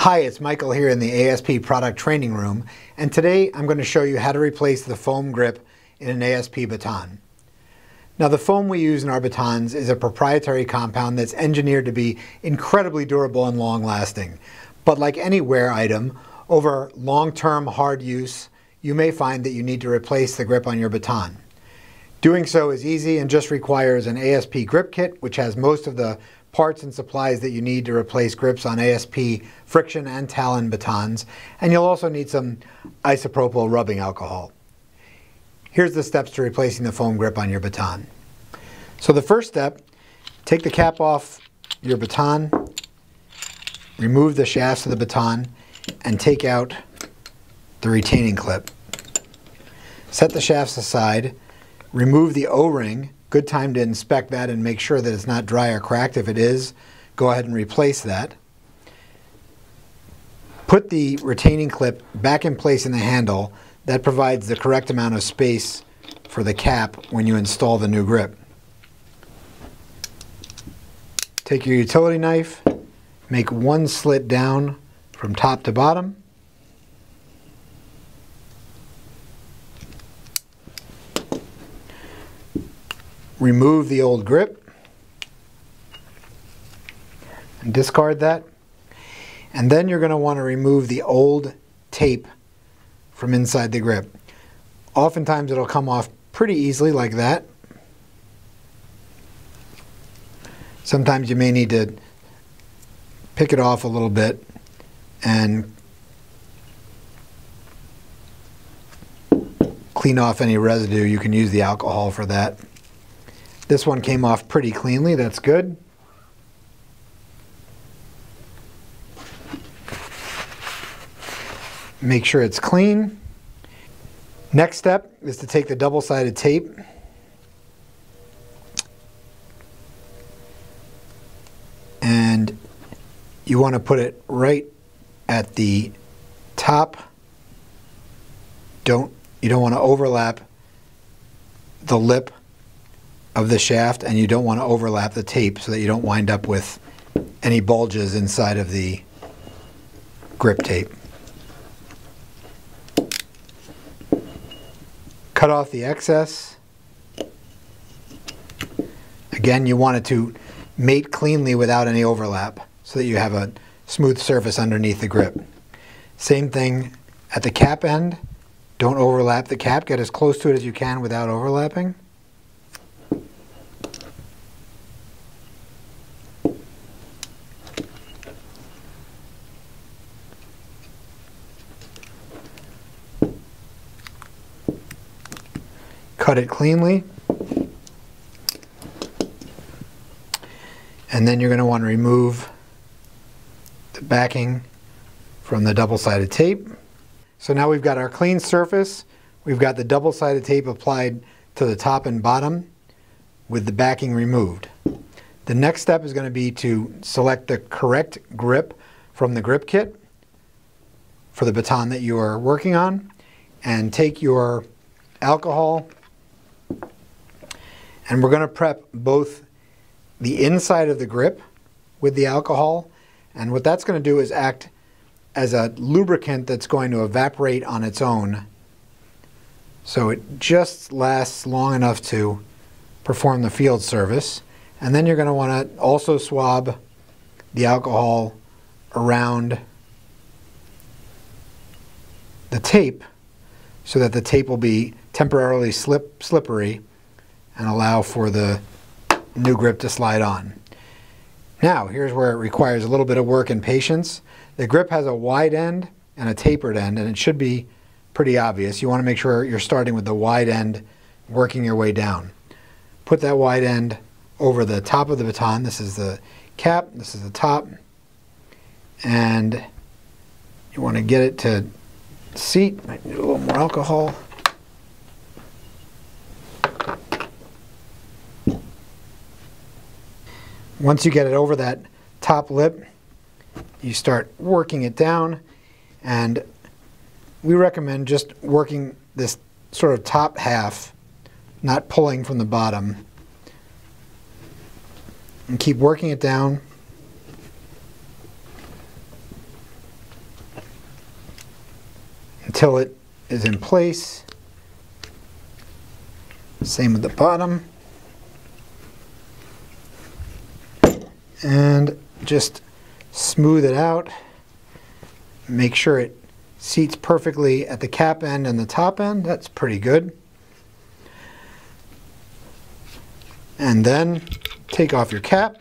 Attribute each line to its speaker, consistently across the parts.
Speaker 1: Hi, it's Michael here in the ASP product training room, and today I'm going to show you how to replace the foam grip in an ASP baton. Now the foam we use in our batons is a proprietary compound that's engineered to be incredibly durable and long lasting. But like any wear item, over long-term hard use, you may find that you need to replace the grip on your baton. Doing so is easy and just requires an ASP grip kit, which has most of the parts and supplies that you need to replace grips on ASP friction and talon batons, and you'll also need some isopropyl rubbing alcohol. Here's the steps to replacing the foam grip on your baton. So the first step, take the cap off your baton, remove the shafts of the baton, and take out the retaining clip. Set the shafts aside, remove the O-ring Good time to inspect that and make sure that it's not dry or cracked. If it is, go ahead and replace that. Put the retaining clip back in place in the handle. That provides the correct amount of space for the cap when you install the new grip. Take your utility knife, make one slit down from top to bottom, remove the old grip and discard that. And then you're going to want to remove the old tape from inside the grip. Oftentimes it'll come off pretty easily like that. Sometimes you may need to pick it off a little bit and clean off any residue. You can use the alcohol for that. This one came off pretty cleanly, that's good. Make sure it's clean. Next step is to take the double-sided tape and you want to put it right at the top. Don't you don't want to overlap the lip of the shaft and you don't want to overlap the tape so that you don't wind up with any bulges inside of the grip tape. Cut off the excess. Again, you want it to mate cleanly without any overlap so that you have a smooth surface underneath the grip. Same thing at the cap end. Don't overlap the cap. Get as close to it as you can without overlapping. Cut it cleanly. And then you're going to want to remove the backing from the double-sided tape. So now we've got our clean surface. We've got the double-sided tape applied to the top and bottom with the backing removed. The next step is going to be to select the correct grip from the grip kit for the baton that you are working on and take your alcohol and we're going to prep both the inside of the grip with the alcohol. And what that's going to do is act as a lubricant that's going to evaporate on its own. So it just lasts long enough to perform the field service. And then you're going to want to also swab the alcohol around the tape so that the tape will be temporarily slip, slippery and allow for the new grip to slide on. Now, here's where it requires a little bit of work and patience. The grip has a wide end and a tapered end, and it should be pretty obvious. You want to make sure you're starting with the wide end, working your way down. Put that wide end over the top of the baton. This is the cap, this is the top, and you want to get it to seat. Need a little more alcohol. Once you get it over that top lip, you start working it down and we recommend just working this sort of top half, not pulling from the bottom. And keep working it down. until it is in place. Same with the bottom. And just smooth it out. Make sure it seats perfectly at the cap end and the top end. That's pretty good. And then take off your cap.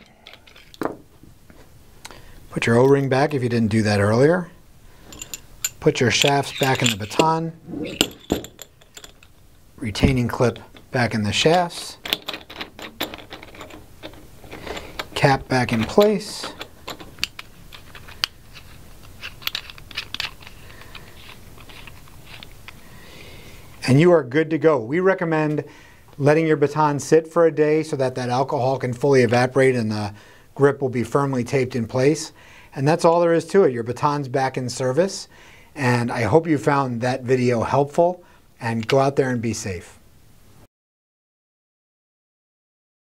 Speaker 1: Put your O-ring back if you didn't do that earlier. Put your shafts back in the baton. Retaining clip back in the shafts. Cap back in place. And you are good to go. We recommend letting your baton sit for a day so that that alcohol can fully evaporate and the grip will be firmly taped in place. And that's all there is to it. Your baton's back in service. And I hope you found that video helpful and go out there and be safe.